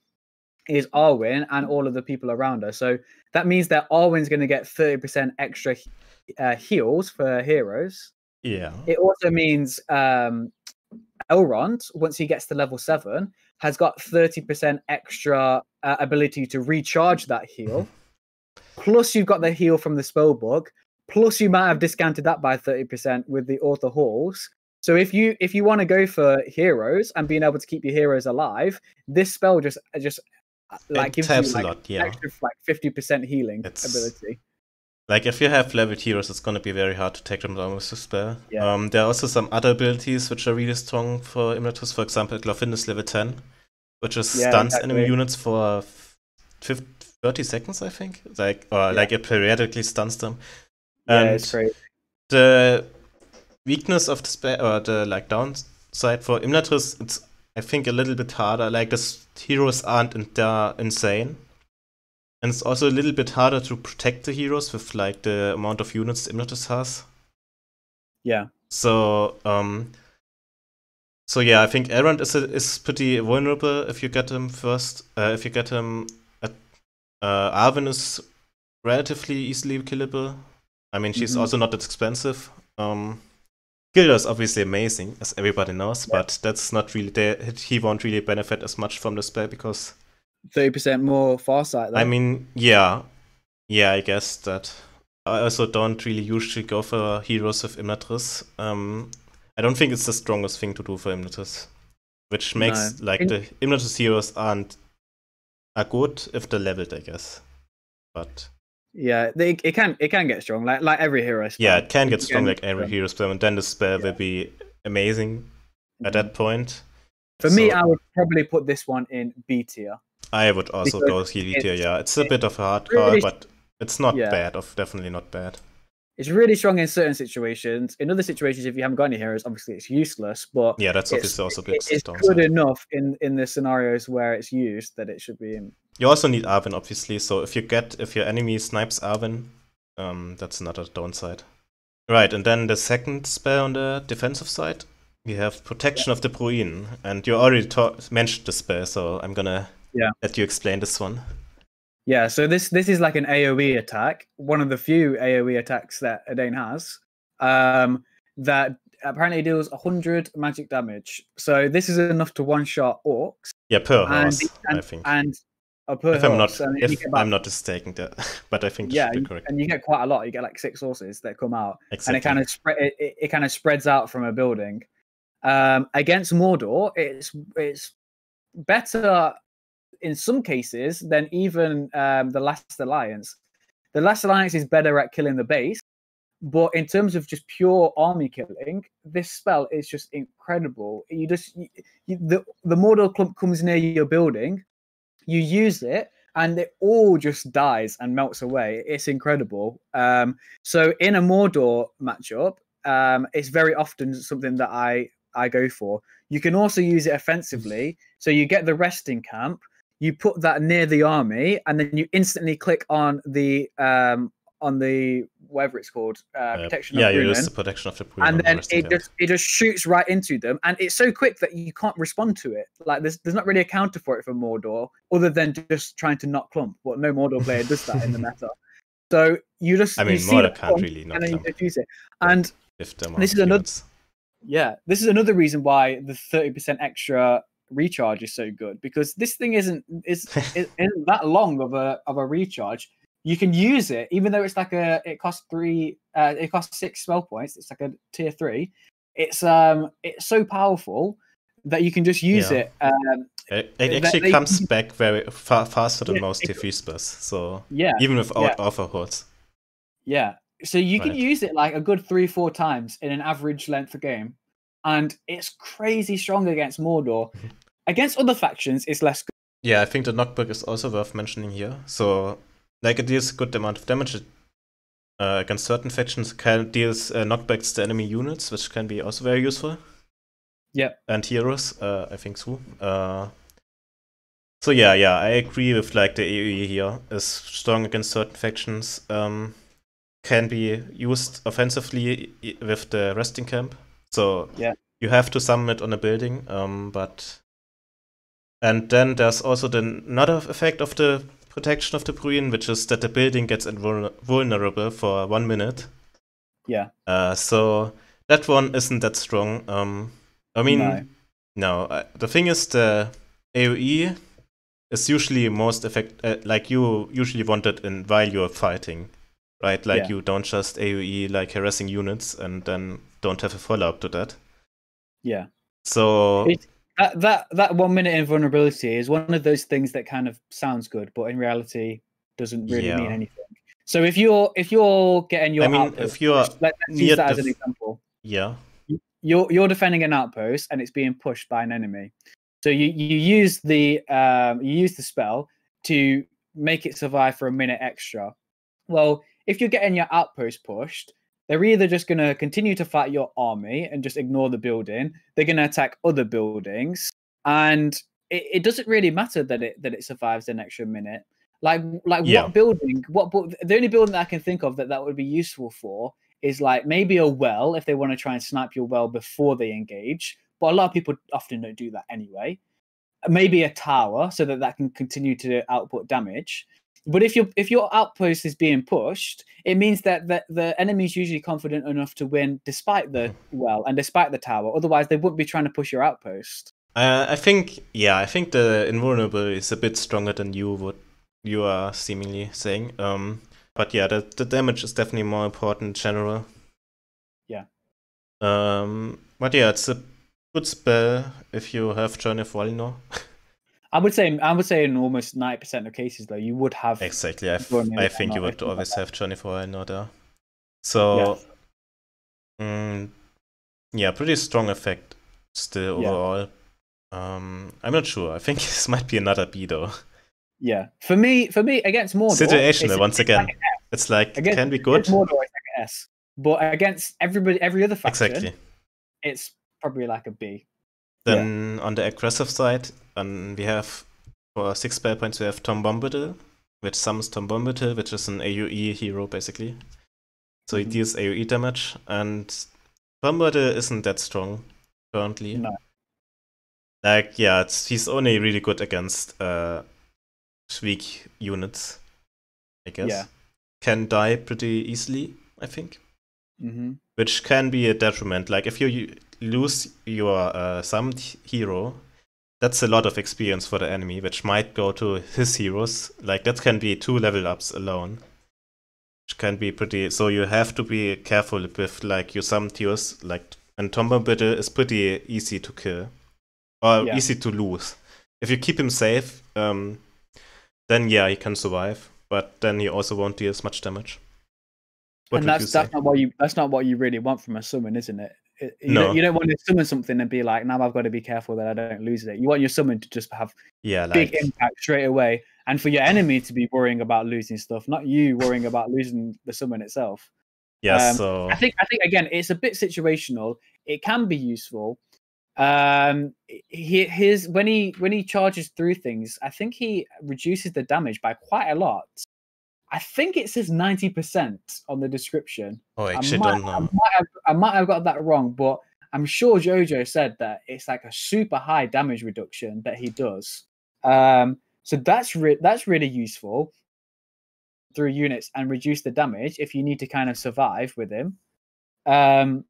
is Arwen and all of the people around her. So that means that Arwen's going to get 30% extra uh, heals for heroes. Yeah. It also means um, Elrond, once he gets to level seven, has got 30% extra uh, ability to recharge that heal. plus, you've got the heal from the spell book. Plus, you might have discounted that by 30% with the author halls. So if you if you want to go for heroes and being able to keep your heroes alive, this spell just just uh, like it gives you like, a lot, yeah. extra like 50% healing It's- ability. Like if you have leveled heroes, it's gonna be very hard to take them down with the spell. Yeah. Um, there are also some other abilities which are really strong for Imladris. For example, Glorfindel's level 10, which is Yeah, stuns enemy units for f- fif- 30 seconds, I think. Like or like it periodically stuns them. Yeah, And it's crazy. the weakness of the spell or the like downside for Imladris, it's I think a little bit harder. Like the heroes aren't in, insane. And it's also a little bit harder to protect the heroes with like the amount of units Imladris has. Yeah. So um so yeah, I think Elrond is is pretty vulnerable if you get him first. Uh, if you get him at uh Arwen is relatively easily killable. I mean she's Mhm. also not that expensive. Um Gilda is obviously amazing, as everybody knows, Yeah. but that's not really there. He won't really benefit as much from the spell because 30% more farsight. Though. I mean, yeah, yeah, I guess that. I also don't really usually go for heroes with Imladris. Um, I don't think it's the strongest thing to do for Imladris, which makes No. like In- the Imladris heroes aren't are good if they're leveled, I guess. But yeah, they, it can it can get strong, like like every hero. spell. yeah, it can get It strong can like get every strong. hero spell, and then the spell will be amazing at Mhm. that point. For me, I would probably put this one in B tier. I would also go heal tier. Yeah, it's a it bit of a hard really- call, but it's not Yeah. bad. Of definitely not bad. It's really strong in certain situations. In other situations, if you haven't got any heroes, obviously it's useless. But Yeah, that's it's, obviously also it- it's downside. good enough in in the scenarios where it's used that it should be in. You also need Arwen, obviously. So if you get if your enemy snipes Arwen, um, that's another downside. Right, and then the second spell on the defensive side, we have Protection of the Bruinen, and you already mentioned the spell, so I'm gonna Yeah. let you explain this one. Yeah, so this this is like an AOE attack, one of the few AOE attacks that Edain has. Um, that apparently deals 100 magic damage. So this is enough to one shot orcs Yeah, per And- horse, I and think. and uh, per if I'm not, horse, and then you if about- I'm not mistaken, there, but I think yeah, should be you- correct. and you get quite a lot. You get like six horses that come out, Exactly. and it kind of spread. It, it, it kind of spreads out from a building. Um, against Mordor, it's it's better in some cases than even um, the Last Alliance. The Last Alliance is better at killing the base, but in terms of just pure army killing, this spell is just incredible. You just you, you, the the Mordor clump comes near your building, you use it, and it all just dies and melts away. It's incredible. Um, so in a Mordor matchup, um, it's very often something that I I go for. You can also use it offensively. So you get the resting camp, you put that near the army, and then you instantly click on the um, on the whatever it's called uh, Uh, protection yeah, of you Bruinen, the protection of the Bruinen and then it just it just shoots right into them, and it's so quick that you can't respond to it. Like there's there's not really a counter for it for Mordor, other than just trying to not clump. But no Mordor player does that in the meta. So you just I mean, Mordor can't really knock and then you clump. just use it. And if this is another- yeah, this is another reason why the thirty percent extra recharge is so good because this thing isn't is isn't that long of a of a recharge. You can use it even though it's like a it costs three uh, it costs six spell points. It's like a tier three. It's um it's so powerful that you can just use Yeah. it. Um, It, it actually they- comes back very fa- faster than Yeah, most 3 spells, so yeah, even without yeah. offer hordes. Yeah. So you can use it like a good three, four times in an average length of game. And it's crazy strong against Mordor. Against other factions, it's less good. Yeah, I think the knockback is also worth mentioning here. So, like, it deals a good amount of damage uh, against certain factions. Can deals uh, knockbacks to enemy units, which can be also very useful. Yeah. And heroes, uh, I think so. Uh, so yeah, yeah, I agree with like the AOE here is strong against certain factions. Um, can be used offensively with the resting camp. So Yeah. you have to summon it on a building. Um, but and then there's also the another effect of the protection of the Bruinen, which is that the building gets vulnerable for one minute. Yeah. Uh, so that one isn't that strong. Um, I mean, No. no. uh, the thing is, the AOE is usually most effect. Uh, like you usually want it in while you're fighting, right? Like Yeah. you don't just AOE like harassing units and then don't have a follow up to that. Yeah. So That that that one minute invulnerability is one of those things that kind of sounds good, but in reality doesn't really mean anything. So if you're if you're getting your I mean, outpost if you're let, us use that as an example. yeah, You're you're defending an outpost and it's being pushed by an enemy. So you you use the um you use the spell to make it survive for a minute extra. Well, if you're getting your outpost pushed, they're either just going to continue to fight your army and just ignore the building. They're going to attack other buildings, and it, it doesn't really matter that it that it survives an extra minute. Like like Yeah. what building? What the only building that I can think of that that would be useful for is like maybe a well if they want to try and snipe your well before they engage. But a lot of people often don't do that anyway. Maybe a tower so that that can continue to output damage. But if your if your outpost is being pushed, it means that the, the enemy's usually confident enough to win despite the well and despite the tower. Otherwise, they wouldn't be trying to push your outpost. uh, I think yeah, I think the invulnerable is a bit stronger than you would you are seemingly saying. Um, but yeah, the the damage is definitely more important in general. Yeah. Um, but yeah, it's a good spell if you have Journey of Valinor. I would say I would say in almost ninety percent of cases though, you would have Exactly. I, think you would always have Journey for Valinor there. So, mm, yeah, pretty strong effect still Yeah. overall. Um, I'm not sure. I think this might be another B though. yeah. For me, for me against Mordor, Situational it's- once again. like It's like Against- can be good. Mordor, like S. But against everybody, every other faction, Exactly. it's probably like a B. Then on the aggressive side, um, we have for six spell points we have Tom Bombadil, which summons Tom Bombadil, which is an AoE hero basically. So he Mhm. deals AoE damage, and Bombadil isn't that strong currently. No. Like yeah, it's he's only really good against uh weak units, I guess. Yeah. Can die pretty easily, I think hmm which can be a detriment. Like if you lose your uh, summoned hero, that's a lot of experience for the enemy, which might go to his heroes. Like that can be two level ups alone, which can be pretty. So you have to be careful with like your summoned heroes. Like and Tom Bombadil is pretty easy to kill, or Yeah. easy to lose. If you keep him safe, um, then yeah, he can survive. But then he also won't deal as much damage. What and that's that's not what you that's not what you really want from a summon, isn't it? You, No. don't, you don't want to summon something and be like, now I've got to be careful that I don't lose it. You want your summon to just have yeah, like big impact straight away, and for your enemy to be worrying about losing stuff, not you worrying about losing the summon itself. yeah. um, so I think I think again, it's a bit situational. It can be useful. Um, he his when he when he charges through things, I think he reduces the damage by quite a lot. I think it says ninety percent on the description. Oh, I I actually might, I might, have, I might have got that wrong, but I'm sure Jojo said that it's like a super high damage reduction that he does. Um, so that's re- that's really useful through units and reduce the damage if you need to kind of survive with him. Um,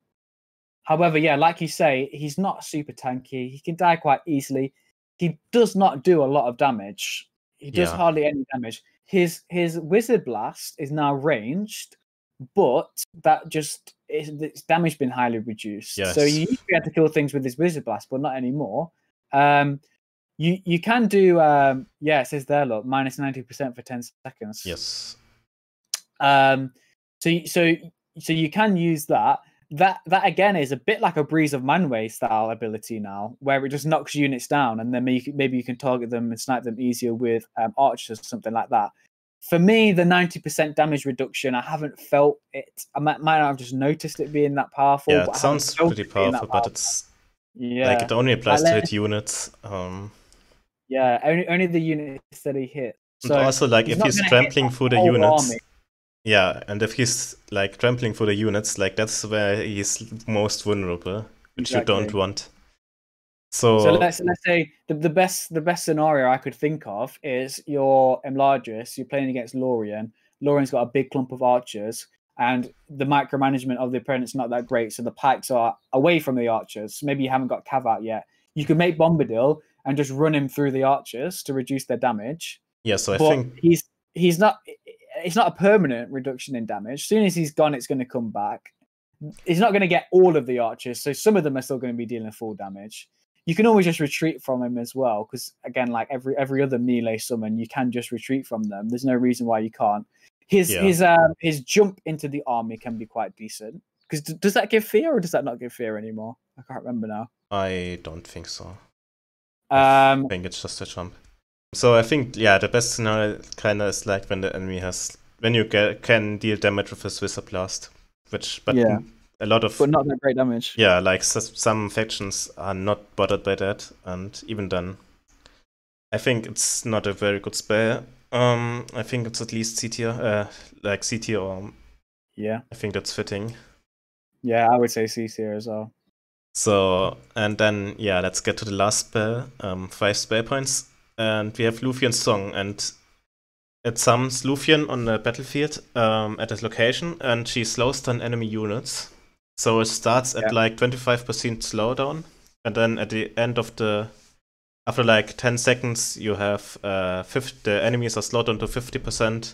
however, yeah, like you say, he's not super tanky. He can die quite easily. He does not do a lot of damage. He does Yeah. hardly any damage. His his wizard blast is now ranged, but that just is its damage been highly reduced. So you used to be able to kill things with his wizard blast, but not anymore. Um, you you can do um, yeah, it says there, look, minus ninety percent for ten seconds. Yes. Um, so so so you can use that. That that again is a bit like a breeze of Manwe style ability now, where it just knocks units down, and then maybe maybe you can target them and snipe them easier with um, archers or something like that. For me, the ninety percent damage reduction, I haven't felt it. I might, might not have just noticed it being that powerful. Yeah, it sounds pretty powerful, but it's yeah, like it only applies to hit units. Um, yeah, only only the units that he hit. and So also, like if he's trampling through the units, army. Yeah, and if he's like trampling for the units, like that's where he's most vulnerable, which you don't want. So, So let's let's say the, the best the best scenario I could think of is you're you're playing against Lorien. Lorien's got a big clump of archers, and the micromanagement of the opponent's not that great, so the pikes are away from the archers. Maybe you haven't got Cav out yet. You could make Bombadil and just run him through the archers to reduce their damage. Yeah, so I but think he's he's not it's not a permanent reduction in damage. As soon as he's gone, it's going to come back. He's not going to get all of the archers, so some of them are still going to be dealing full damage. You can always just retreat from him as well, because again, like every every other melee summon, you can just retreat from them. There's no reason why you can't. His Yeah. his um his jump into the army can be quite decent. Because d- does that give fear or does that not give fear anymore? I can't remember now. I don't think so. Um, I think it's just a jump. So I think yeah, the best scenario kind of is like when the enemy has when you get, can deal damage with a Wizard Blast, which but Yeah. a lot of but not that great damage. yeah, like s- some factions are not bothered by that, and even then, I think it's not a very good spell. Um, I think it's at least C tier, uh, like C tier, or Yeah, I think that's fitting. yeah, I would say C tier as well. So, and then, yeah, let's get to the last spell. Um, five spell points. And we have Luthien Song. And it summons Luthien on the battlefield um, at a location. And she slows down enemy units. So it starts at Yeah. like 25% slowdown. And then at the end of the. After like 10 seconds, you have uh, 50, the enemies are slowed down to 50%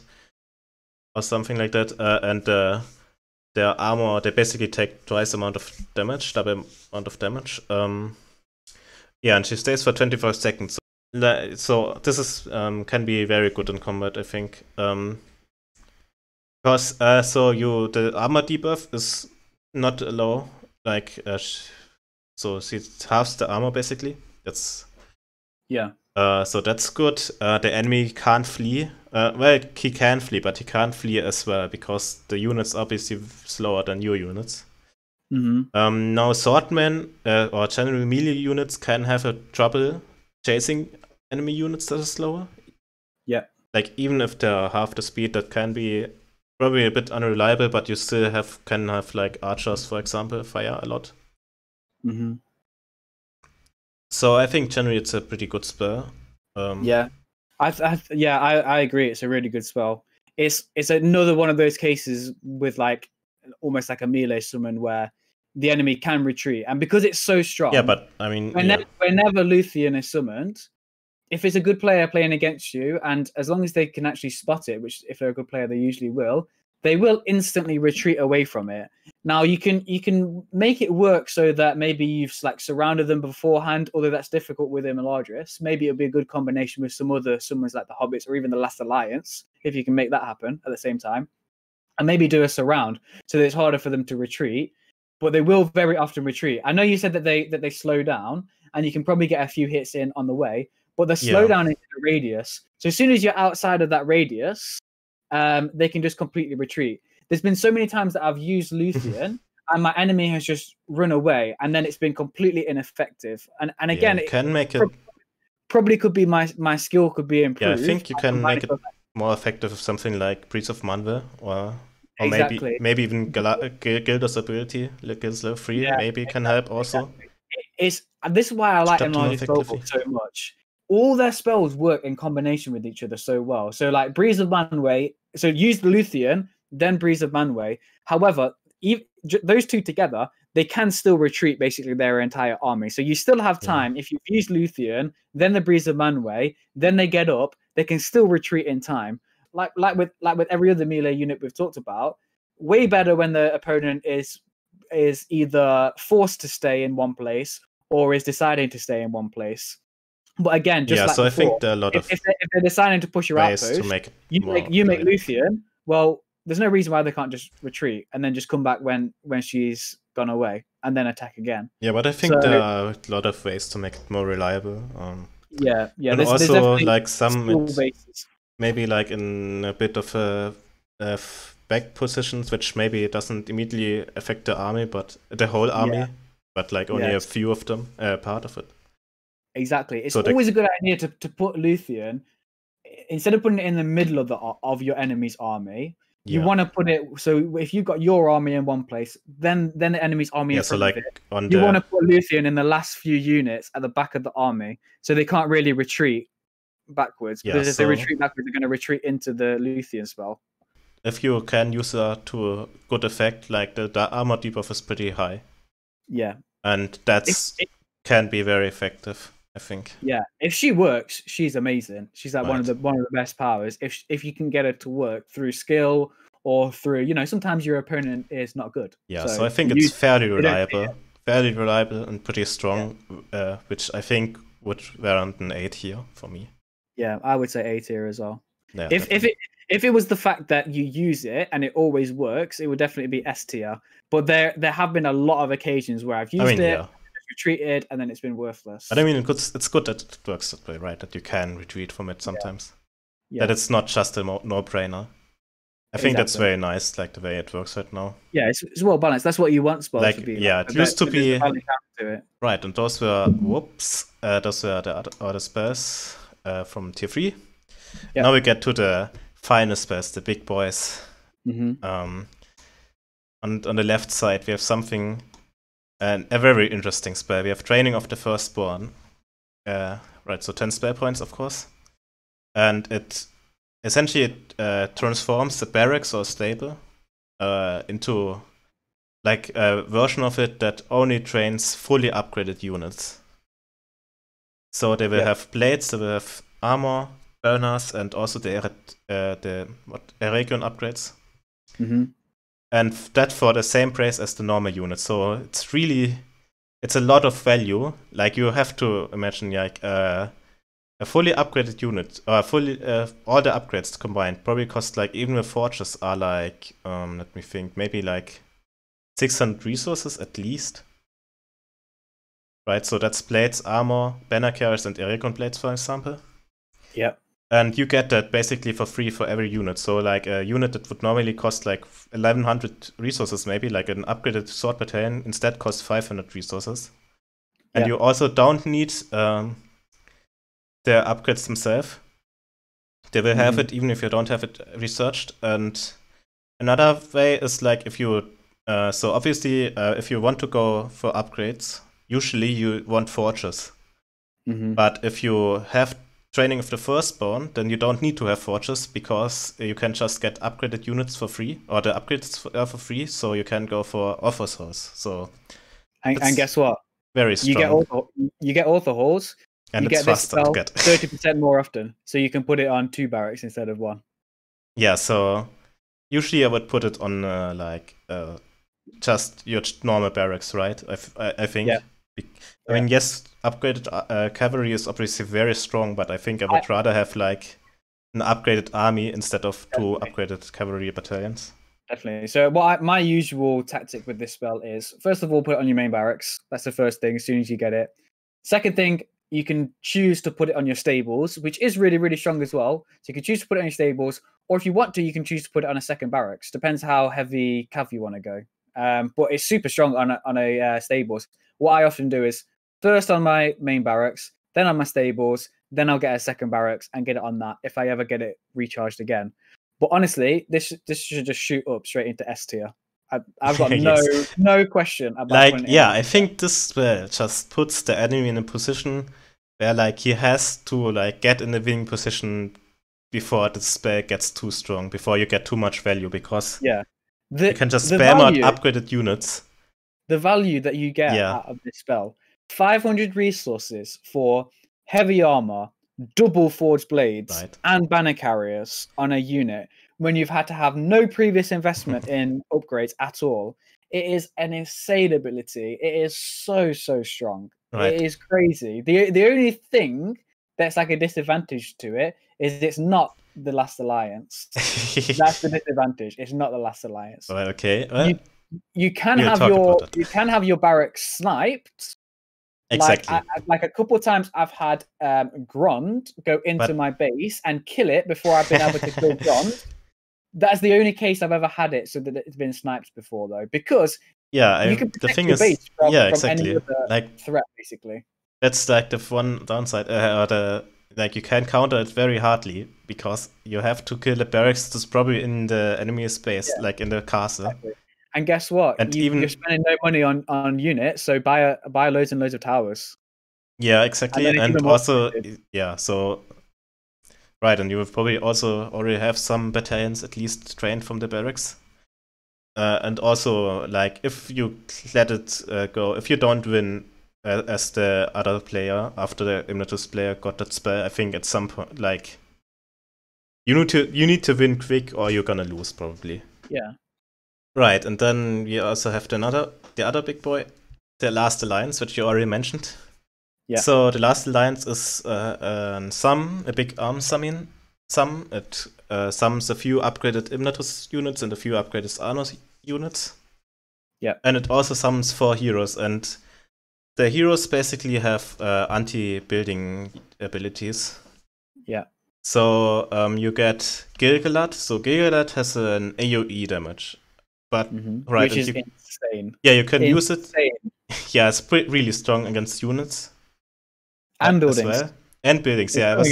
or something like that. Uh, and uh, their armor, they basically take twice amount of damage, double amount of damage. Um, yeah, and she stays for 25 seconds. So this is um, can be very good in combat, I think. Um, because uh, so you the armor debuff is not low, like uh, so she halves the armor basically. That's Yeah, uh, so that's good. Uh, the enemy can't flee. Uh, well, he can flee, but he can't flee as well because the units are obviously slower than your units. hmm Um, now, swordmen uh, or general melee units can have a trouble chasing enemy units that are slower. Yeah. Like even if they're half the speed, that can be probably a bit unreliable, but you still have can have like archers, for example, fire a lot. hmm So I think generally it's a pretty good spell. Um, Yeah, I, th- I th- yeah, I, I agree. It's a really good spell. It's it's another one of those cases with like almost like a melee summon where the enemy can retreat, and because it's so strong. Yeah, but I mean, yeah. whenever, whenever Luthien is summoned, if it's a good player playing against you, and as long as they can actually spot it, which if they're a good player they usually will, they will instantly retreat away from it. Now you can you can make it work so that maybe you've like surrounded them beforehand, although that's difficult with Imladris. Maybe it'll be a good combination with some other summons like the Hobbits or even the Last Alliance, if you can make that happen at the same time. And maybe do a surround so that it's harder for them to retreat, but they will very often retreat. I know you said that they that they slow down, and you can probably get a few hits in on the way, but the Yeah. slowdown is the radius. So as soon as you're outside of that radius, um, they can just completely retreat. There's been so many times that I've used Luthien and my enemy has just run away, and then it's been completely ineffective. And and Yeah, again, it can make it prob- probably could be my my skill could be improved. Yeah, I think you can make it more effective with something like Breeze of Manwe or or Exactly. maybe maybe even Gala- uh, Gilda's ability, like Gilda's level 3 Yeah, maybe can help also. Exactly. It's this is why I like Enlarged Global so much. All their spells work in combination with each other so well. So like Breeze of Manwe, so use the Luthien, then Breeze of Manwe. However, j- those two together, they can still retreat basically their entire army. So you still have Yeah. time if you've used Luthien, then the Breeze of Manwe, then they get up, they can still retreat in time. Like like with like with every other melee unit we've talked about, way better when the opponent is is either forced to stay in one place or is deciding to stay in one place. But again, just yeah, like so I think there are a lot if, of if, they're, if they're deciding to push your outpost, to make you make you make. Luthien. Well, there's no reason why they can't just retreat and then just come back when when she's gone away and then attack again. Yeah, but I think So- there are a lot of ways to make it more reliable. Um, Yeah, yeah. and there's, there's also definitely like some it- maybe like in a bit of a back positions, which maybe doesn't immediately affect the army, but the whole army, but like only Yeah. a few of them, uh, part of it. Exactly. It's So always a good idea to, to put Luthien instead of putting it in the middle of the of your enemy's army. You Yeah. want to put it so if you've got your army in one place, then then the enemy's army yeah, in so like it. You want to put Luthien in the last few units at the back of the army, so they can't really retreat backwards. Yeah, Because if they retreat backwards, they're going to retreat into the Luthien spell. if you can use her to a good effect, like the, the armor debuff is pretty high, Yeah, and that's If- can be very effective. I think. yeah. If she works, she's amazing. She's like one of the one of the best powers. If if you can get her to work through skill or through, you know, sometimes your opponent is not good. Yeah, so, I think it's fairly reliable, fairly reliable and pretty strong, uh, which I think would warrant an eight here for me. yeah, I would say A tier as well. Yeah, if if it if it was the fact that you use it and it always works, it would definitely be S tier. But there there have been a lot of occasions where I've used I mean, it, yeah, retreated, and then it's been worthless. but I mean, it's it's good that it works that way, right? That you can retreat from it sometimes. yeah, That it's not just a no-brainer. I think that's very nice, like the way it works right now. yeah, it's, it's well balanced. That's what you want spells Like, to be. yeah, like, it used to be- to it. Right, and those were whoops. Uh, those were the other, other spells uh, from tier three. Yeah. Now we get to the final spells, the big boys. hmm Um, on on the left side, we have something, and a very interesting spell. We have training of the firstborn. Uh, right, so ten spell points, of course, and it essentially it uh, transforms the barracks or stable uh, into like a version of it that only trains fully upgraded units. So they will Yeah. have blades, they will have armor, burners, and also the uh, the what Eregion upgrades hmm and that for the same price as the normal unit. So it's really it's a lot of value. Like you have to imagine like uh, a fully upgraded unit or fully uh, all the upgrades combined probably cost like even the forges are like um let me think maybe like 600 resources at least. Right, so that's blades, armor, banner carriers, and Eregion blades, for example. Yep. And you get that basically for free for every unit. So like a unit that would normally cost like 1100 resources maybe, like an upgraded sword battalion, instead costs 500 resources. And Yeah. you also don't need um, the upgrades themselves. They will have Mhm. it even if you don't have it researched. And another way is like if you, uh, so obviously uh, if you want to go for upgrades, usually you want forges. hmm But if you have training of the firstborn, then you don't need to have forges because you can just get upgraded units for free, or the upgrades for, are for free, so you can go for office. So And, and guess what? very You strong, you get halls. and you it's get this faster to spell get. thirty percent more often, so you can put it on two barracks instead of one. yeah, so usually I would put it on uh, like uh, just your normal barracks, right? I, f- I- I think. Yeah. I mean, yes, upgraded uh, uh, cavalry is obviously very strong, but I think I would rather have like an upgraded army instead of two Definitely. upgraded cavalry battalions. Definitely. So, what I, my usual tactic with this spell is, first of all, put it on your main barracks. That's the first thing. As soon as you get it. Second thing, you can choose to put it on your stables, which is really, really strong as well. So you can choose to put it on your stables, or if you want to, you can choose to put it on a second barracks. Depends how heavy cav you want to go. Um, but it's super strong on a, on a uh, stables. What I often do is first on my main barracks, then on my stables, then I'll get a second barracks and get it on that if I ever get it recharged again. But honestly, this this should just shoot up straight into S tier. I, I've got no Yes. no question about like yeah i think this spell just puts the enemy in a position where like he has to like get in a winning position before the spell gets too strong before you get too much value because Yeah. The, you can just the spam value, out upgraded units the value that you get Yeah. out of this spell 500 resources for heavy armor, double forged blades, Right. and banner carriers on a unit when you've had to have no previous investment in upgrades at all. It is an insane ability. It is so so strong. right It is crazy. the The only thing that's like a disadvantage to it is it's not the Last Alliance. That's the disadvantage. It's not the Last Alliance. well, okay well, You- You can have your you can have your barracks sniped. Exactly Like, I, like a couple of times, I've had um, Grond go into But- my base and kill it before I've been able to kill Grond. That's the only case I've ever had it so that it's been sniped before, though, because yeah I, you can the thing is base from, yeah exactly like threat, basically. that's like the one downside uh, or the like you can counter it very hardly because you have to kill the barracks that's probably in the enemy space Yeah. like in the castle Exactly. And guess what? And you, even- you're spending no money on on units, so buy a buy loads and loads of towers. Yeah, exactly. it's And, also, expensive. yeah, so Right, and you will probably also already have some battalions at least trained from the barracks. Uh, and also, like, if you let it uh, go, if you don't win uh, as the other player after the Imladris player got that spell, I think at some point, like, you need to you need to win quick or you're gonna lose probably. Yeah. Right, and then we also have the another the other big boy, the last alliance, which you already mentioned. Yeah. So the last alliance is uh, um, sum, a big arm summon. Sum it uh, sums a few upgraded Imladris units and a few upgraded Arnor units. Yeah. And it also summons four heroes, and the heroes basically have uh, anti-building abilities. Yeah. So um, you get Gilgalad. So Gilgalad has an AoE damage, but Mhm. Right, Which is you- insane. yeah, you can use it. Yeah, it's pre- really strong against units And buildings. well. and buildings. It's Yeah, was-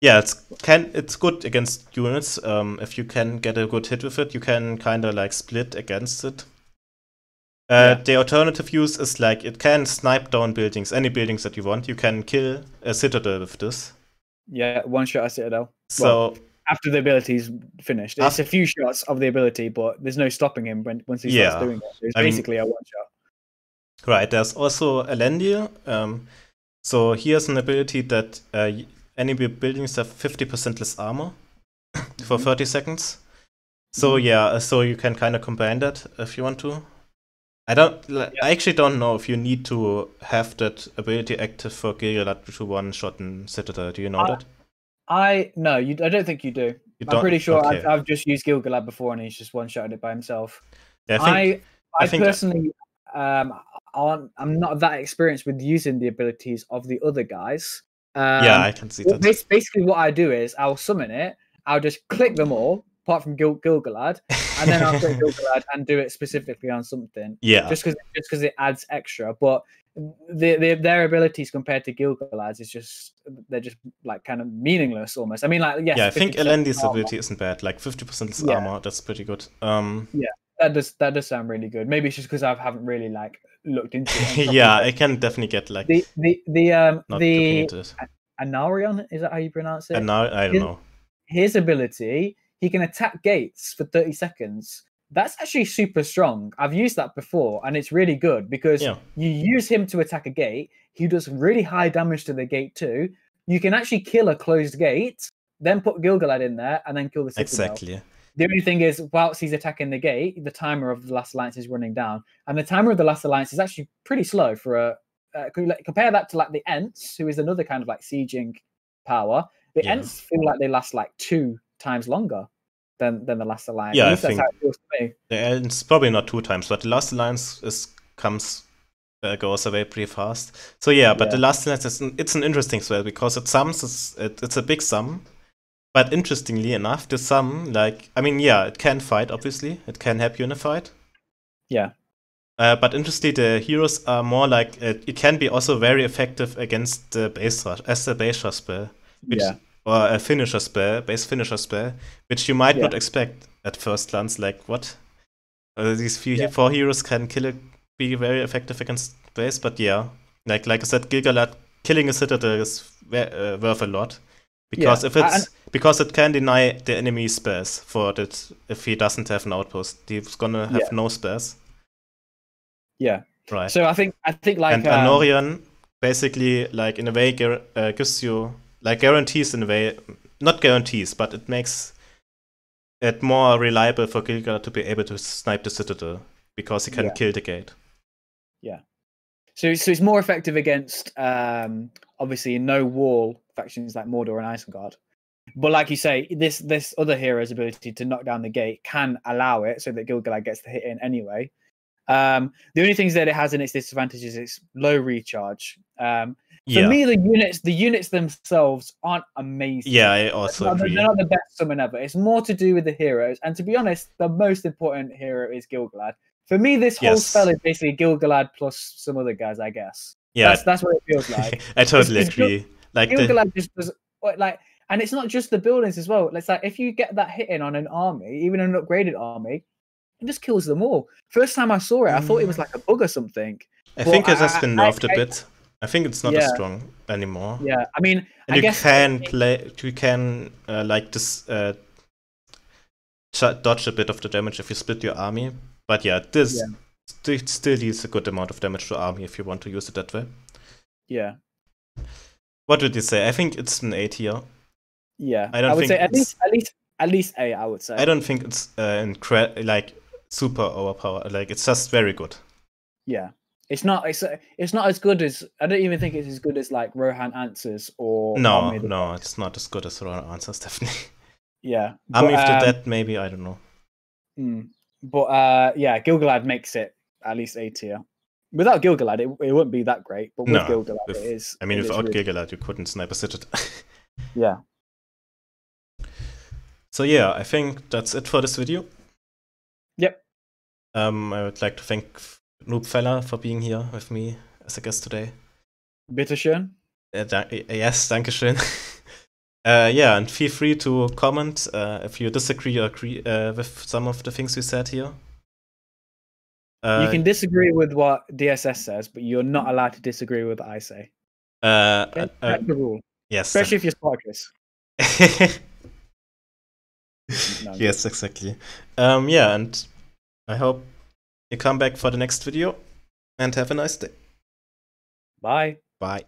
yeah, it's can it's good against units. Um, if you can get a good hit with it, you can kind of like split against it. Uh, Yeah. The alternative use is like it can snipe down buildings, any buildings that you want. You can kill a citadel with this. Yeah, one shot at Citadel. So After the ability's finished. It's Af- a few shots of the ability, but there's no stopping him when once he Yeah. starts doing it. It's I mean- basically a one shot. Right, there's also Elendil. Um, so here's an ability that uh, y- any buildings have 50% less armor for Mhm. 30 seconds. So Mhm. yeah, uh, so you can kind of combine that if you want to. I don't. li- I actually don't know if you need to have that ability active for Gilgalad to one shot in Citadel. Do you know I- that? I no, you. I don't think you do. You I'm pretty sure okay. I've, I've just used Gilgalad before, and he's just one shotted it by himself. Yeah, I think, I I, I think- personally um aren't I'm not that experienced with using the abilities of the other guys. Um, yeah, I can see that. bas- basically what I do is I'll summon it. I'll just click them all, apart from Gil- Gilgalad, and then I'll click Gilgalad and do it specifically on something, yeah, just because just because it adds extra. But the, the, their abilities compared to Gilgalad's is just they're just like kind of meaningless almost. I mean, like yes, yeah. I think 50% Elendil's ability isn't bad. Like 50% Yeah. armor. That's pretty good. Um, that does that does sound really good. Maybe it's just because I haven't really like looked into it. yeah, but I can definitely get like the the the um the it. Anarion is that how you pronounce it? Now I don't His- know. his ability, he can attack gates for 30 seconds. That's actually super strong. I've used that before and it's really good because Yeah. you use him to attack a gate. He does really high damage to the gate too. You can actually kill a closed gate, then put Gilgalad in there and then kill the citadel. Exactly. The only thing is, whilst he's attacking the gate, the timer of the Last Alliance is running down, and the timer of the Last Alliance is actually pretty slow for a. Uh, compare that to like the Ents, who is another kind of like sieging power. The Yeah. Ents feel like they last like two times longer than than the Last Alliance. Yeah, I think- how it feels to me. Yeah, it's probably not two times, but the last alliance is comes uh, goes away pretty fast. So yeah, but Yeah. the last alliance is an, it's an interesting spell because it sums it's, it, it's a big sum, but interestingly enough, the sum like I mean yeah, it can fight obviously, it can help you in a fight. Yeah. Uh, but interestingly, the heroes are more like uh, it can be also very effective against the base rush as the base rush spell, which, Yeah. Or a finisher spell, base finisher spell, which you might Yeah. not expect at first glance. Like what? Uh, these few Yeah. four heroes can kill it, be very effective against base, but yeah, like like I said, Gilgalad killing a citadel is uh, worth a lot because if I- it's because it can deny the enemy spells for that if he doesn't have an outpost, he's gonna have Yeah. no spells, Yeah. right? So I think I think like and um, Anarion basically like in a way uh, gives you like guarantees in a way not guarantees but it makes it more reliable for Gilgalad to be able to snipe the citadel because he can Yeah. kill the gate Yeah. So, so it's more effective against um, obviously no wall factions like Mordor and Isengard. But like you say, this this other hero's ability to knock down the gate can allow it so that Gilgalad gets the hit in anyway. Um, the only things that it has in its disadvantages is its low recharge. Um, for yeah me, the units the units themselves aren't amazing. yeah I They're also not, agree they're not the best summon ever. It's more to do with the heroes. And to be honest, the most important hero is Gilgalad. For me, this whole Yes. spell is basically Gilgalad plus some other guys, I guess. yeah That's that's what it feels like. I totally it's Gil- agree like the, just does like, and it's not just the buildings as well. It's like if you get that hit in on an army, even an upgraded army, it just kills them all. First time I saw it, I thought it was mm. like a bug or something. I well, think it has I- been I- nerfed a bit I think it's not Yeah. as strong anymore. Yeah, I mean, And I you can play. You can uh, like this uh, dodge a bit of the damage if you split your army. But yeah, this Yeah. st- still deals a good amount of damage to army if you want to use it that way. yeah, What would you say? I think it's an A tier. yeah. I don't would think say at least, at least, at least A. I would say. I don't think it's uh, incre- like super overpowered. Like it's just very good. Yeah, it's not. It's it's not as good as. I don't even think it's as good as like Rohan Answers or No, Army no, it's not as good as Rohan Answers, definitely. Yeah, Army but, the um, Dead, maybe I don't know. mm, but uh, yeah, Gilgalad makes it at least A tier. Without Gilgalad, it, it wouldn't be that great. But with No, Gilgalad, with- it is. I mean, without really- Gilgalad, you couldn't sniper sit it. Yeah. so yeah, I think that's it for this video. Yep. Um, I would like to thank Noob Fella for being here with me as a guest today. Bitteschön. Uh, da- uh, yes, dankeschön. uh, yeah, and feel free to comment uh, if you disagree or agree uh, with some of the things we said here. Uh, you can disagree with what DSS says, but you're not allowed to disagree with what I say. uh, Okay? uh, uh, That's the rule, yes. especially if you're Spartacus. No, yes, exactly. Um, yeah, and I hope you come back for the next video and have a nice day. Bye. Bye.